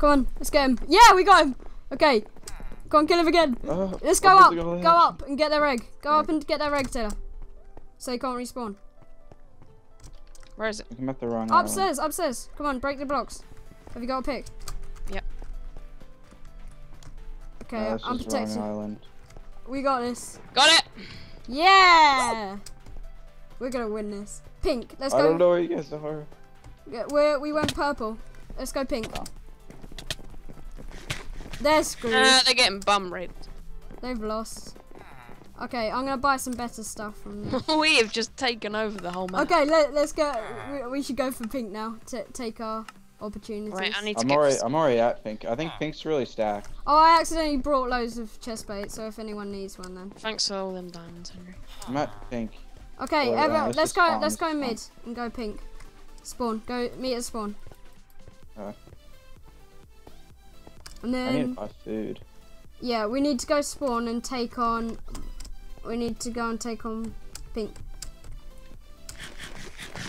Come on, let's get him. Yeah, we got him. Okay, go on, kill him again. Uh, Let's go up. losing all the Go up and get their egg. Go up and get their egg, Taylor. So you can't respawn. Where is it? I'm at the wrong island. Upstairs, upstairs. Come on, break the blocks. Have you got a pick? Yep. Okay, No, I'm just wrong protected. We got this. Got it! Yeah! We're gonna win this. Pink. Let's go. I don't go. know where you guys are. Yeah, we we went purple. Let's go pink. Oh. They're screwed. Uh, they're getting bum raped. They've lost. Okay, I'm gonna buy some better stuff from them. we have just taken over the whole map. okay, let, let's go. We, we should go for pink now. to take our opportunities. Right, I need to I'm get already, this. I'm already at pink. I think pink's really stacked. Oh, I accidentally brought loads of chest bait, so if anyone needs one, then. Thanks for all them diamonds, Henry. I'm at pink. Okay, Well, everyone, uh, let's let's go. spawn, let's go let's mid and go pink. Spawn. Go meet at spawn. Alright. And I need then to buy food. yeah, we need to go spawn and take on. We need to go and take on pink.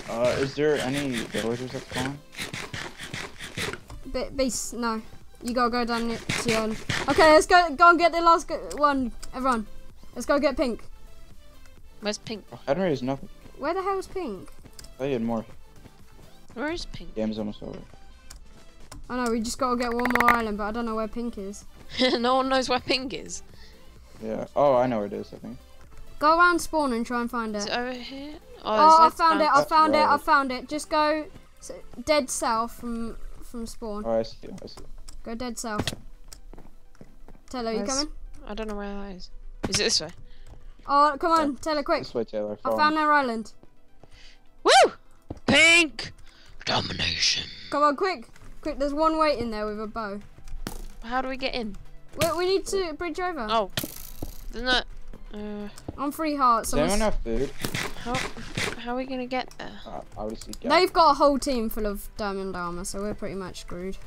Uh, is there any villagers at spawn? Be- beast, no. You gotta go down to your. Okay, let's go. Go and get the last go- one. Everyone, let's go get pink. Where's pink? Oh, Henry is nothing. Where the hell's pink? I had more. Where is pink? Game's almost over. I know we just gotta get one more island, but I don't know where pink is. no one knows where pink is. Yeah. Oh, I know where it is. I think. Go around spawn and try and find Is it. it over here? Oh, oh I there's found it! loads I That's found it! I found it! Just go dead south from from spawn. Oh, I see. I see. Go dead south. Taylor, you Where's- coming? I don't know where that is. Is it this way? Oh, come on, Taylor, quick! This way, Taylor. I found me. their island. Woo! Pink! Domination. Come on, quick! Quick, there's one waiting there with a bow. How do we get in? We, we need to bridge over. Oh. Isn't that... Uh, On three hearts. Does anyone someone's- have food? how, how are we gonna get there? Uh, obviously. Gas. They've got a whole team full of diamond armor, so we're pretty much screwed.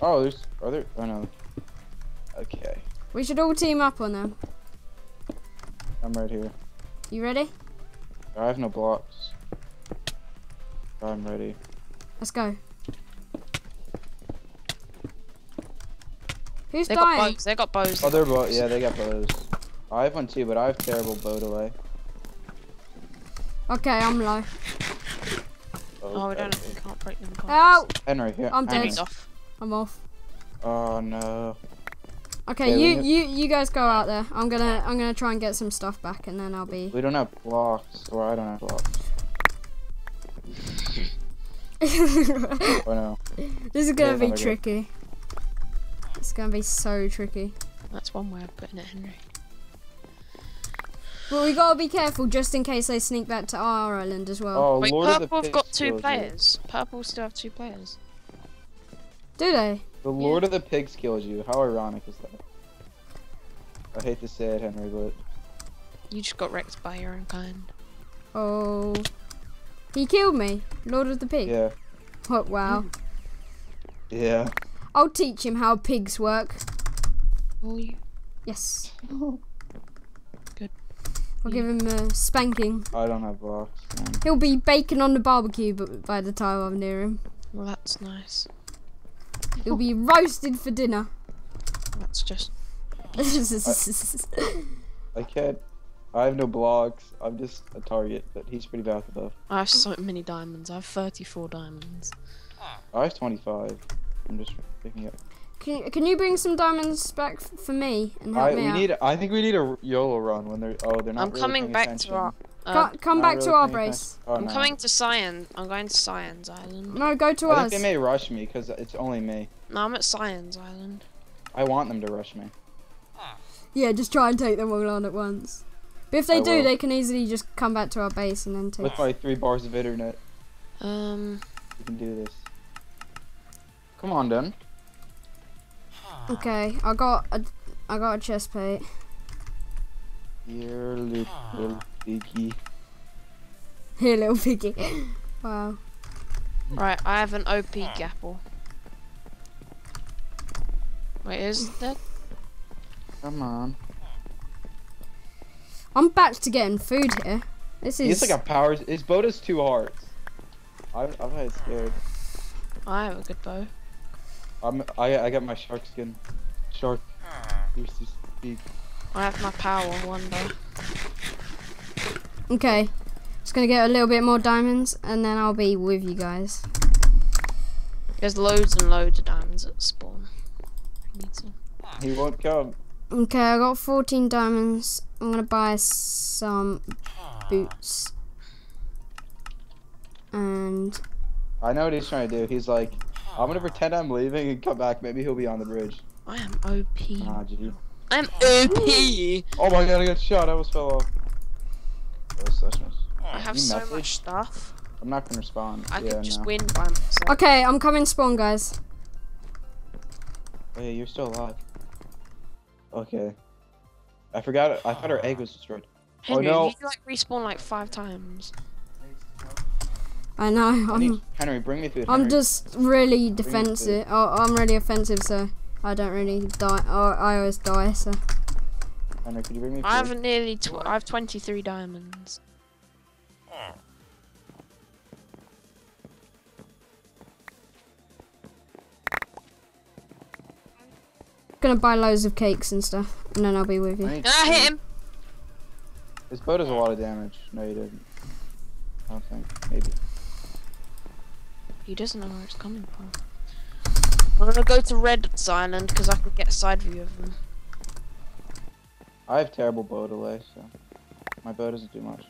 Oh, there's. Are there? Oh no. Okay. We should all team up on them. I'm right here. You ready? I have no blocks. I'm ready. Let's go. Who's They got dying? bows. They got bows. Oh, they're bow. Yeah, they got bows. I have one too, but I have terrible bow delay. Okay, I'm low. Oh, oh we don't. Okay. We can't break them. can't we? Help! Henry, here. I'm Henry. dead. Henry's off. I'm off. Oh no. Okay, Okay, you we- you you guys go out there. I'm gonna I'm gonna try and get some stuff back, and then I'll be. We don't have blocks, or I don't have blocks. this Oh no. This is gonna Yeah, be have a go. tricky. It's gonna be so tricky. That's one way of putting it, Henry. But we gotta be careful just in case they sneak back to our island as well. Oh, Wait, Lord of the purple have got two kills you. players. Purple still have two players. Do they? The Lord of the Pigs kills you. How ironic is that? I hate to say it, Henry, but You just got wrecked by your own kind. Oh. He killed me, Lord of the Pig. yeah, Oh, wow. yeah. I'll teach him how pigs work. Will you? Yes. Good. I'll give him a spanking. I don't have blocks. Man. He'll be baking on the barbecue b- by the time I'm near him. Well, that's nice. He'll be roasted for dinner. That's just. I can't. I have no blocks. I'm just a target, but he's pretty bad with both. I have so many diamonds. I have 34 diamonds. I have 25. I'm just picking up. can, can you bring some diamonds back for me and help I me we out? need. I think we need a YOLO run when they're. Oh, they're not. I'm really coming back attention. to our. Uh, Co- come Not back to our paying brace. Oh, I'm no. coming to Cyan. I'm going to Cyan's Island. No, go to I us. think they may rush me because it's only me. No, I'm at Cyan's Island. I want them to rush me. Yeah, just try and take them all on at once. But if they I do, will. they can easily just come back to our base and then take. With my three bars of internet, Um, you can do this. Come on, then. Ah. Okay, I got a, I got a chest plate. Here, little ah. piggy. Here, little piggy. wow. right, I have an OP ah. gapple. Wait, is that? Come on. I'm back to getting food here. This is. He's like a power. His boat has two hearts. I've, I've had scared. I have a good bow. I'm I I got my shark skin. Shark. Used to speak. I have my power wonder. Okay. Just gonna get a little bit more diamonds and then I'll be with you guys. There's loads and loads of diamonds at spawn. You need some. He won't come. Okay, I got 14 diamonds. I'm gonna buy some boots. And I know what he's trying to do. He's like, I'm gonna pretend I'm leaving and come back. Maybe he'll be on the bridge. I am OP. Ah, gee. I'm OP. Oh my god, I got shot. I almost fell off. That was such a- I have so message? much stuff. I'm not gonna respond. I yeah, could just no. win by myself. okay, I'm coming spawn, guys. Oh, yeah, you're still alive. Okay. I forgot. I thought our egg was destroyed. Henry, no. you like respawn like five times. I know. I need, I'm Henry, bring me food. I'm Henry. just really defensive. Oh, I'm really offensive, so I don't really die. Oh, I always die, so. Henry, could you bring me food? I have nearly. Tw- I have 23 diamonds. Gonna buy loads of cakes and stuff, and then I'll be with you. need Ah, hit him. His boat does a lot of damage. No, you didn't. I don't think. Maybe. He doesn't know where it's coming from. I'm gonna go to Red's Island because I can get a side view of them. I have terrible bow delay, so my bow doesn't do much.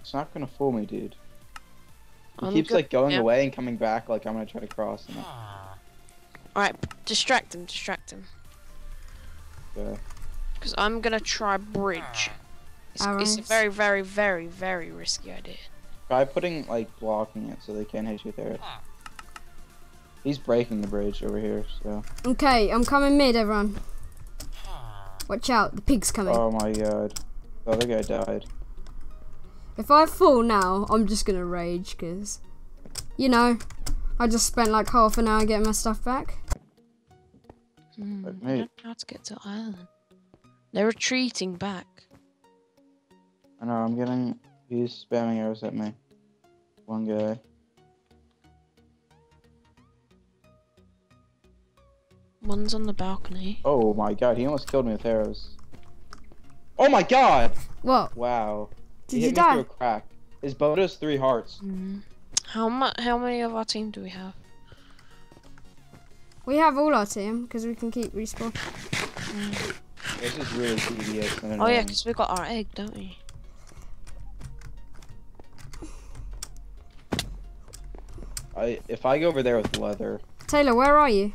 It's not gonna fool me, dude. He I'm keeps go- like going yeah. away and coming back like I'm gonna try to cross. And Alright, distract him, distract him. uh, Because I'm gonna try bridge. Hmm. It's, it's a very, very, very, very risky idea. try putting like blocking it so they can't hit you there. Hmm. He's breaking the bridge over here, so. Okay, I'm coming mid, everyone. Hmm. Watch out, the pig's coming. Oh my god. The other guy died. If I fall now, I'm just gonna rage, cause, you know, I just spent like half an hour getting my stuff back. Hmm, But I don't know how to get to island. They're retreating back. I know, I'm getting. He's spamming arrows at me. One guy. One's on the balcony. Oh my god, he almost killed me with arrows. Oh my god! What? Wow. Did he you hit me die? through a crack. His bow does three hearts. Hmm. How much? How many of our team do we have? We have all our team, because we can keep respawn. This is really tedious and Oh yeah, um, annoying. because we got our egg, don't we? I, if I go over there with leather, Taylor, where are you?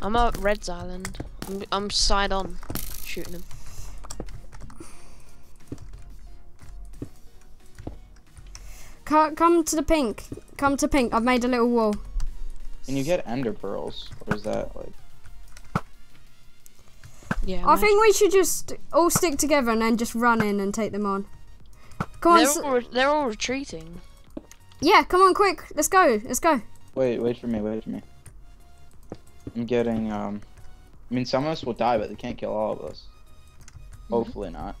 I'm at Red's Island. I'm, I'm side on, shooting him. Come to the pink. Come to pink. I've made a little wall. can you get ender pearls? What is that like. Yeah. I man. think we should just all stick together and then just run in and take them on. Come on. they're s- all, re- they're all retreating. yeah, come on, quick. Let's go. Let's go. Wait, wait for me, wait for me. I'm getting, um. I mean, some of us will die, but they can't kill all of us. Mm-hmm. Hopefully not.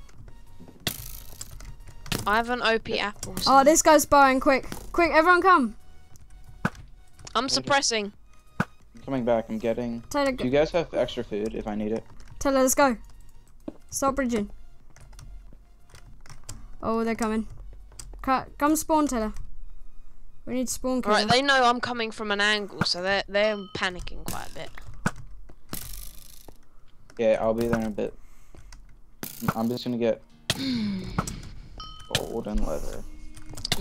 I have an OP apple. so Oh, this guy's buying quick. Quick, everyone come. I'm suppressing. I'm coming back, I'm getting. Taylor, Do you guys have extra food if I need it? Taylor, let's go. Stop bridging. Oh, they're coming. Co- Come spawn, Taylor. We need spawn killer. Alright, they know I'm coming from an angle, so they're they're panicking quite a bit. Yeah, I'll be there in a bit. I'm just gonna get gold and leather.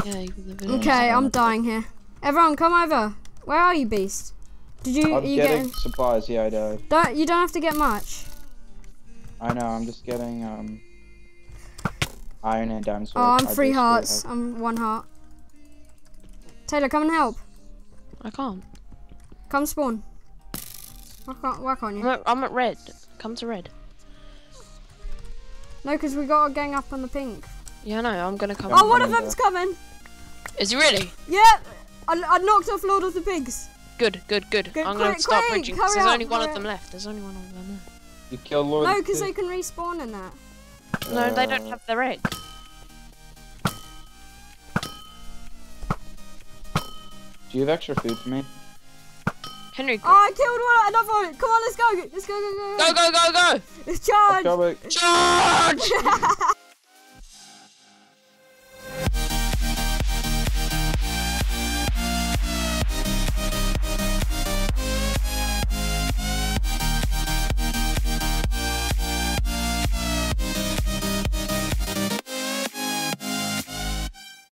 Yeah, you live Okay, I'm dying here. Everyone, come over. Where are you, beast? Did you? I'm you getting getting? supplies. Yeah, I died. Don't you don't have to get much. I know. I'm just getting um iron and diamond sword. Oh, I'm I three hearts. have- I'm one heart. Taylor, come and help. I can't. Come spawn. I can't, why can't I'm you? at, I'm at red. Come to red. No, because we got a gang up on the pink. Yeah, no. I'm gonna come. I'm Oh, one of them's coming. Is he really? Yeah, I, I knocked off Lord of the Pigs. Good, good, good. Good, I'm gonna quick, start quick, bridging. 'cause There's up, only one hurry of them left. There's only one of them left. You killed Lord. No, because they can respawn in that. No, they don't Uh, have their egg. Do you have extra food for me? Henry, Oh, I killed one. Another one. Come on, let's go. Let's go, go, go, go, go, go, go! Let's charge. Go. Charge!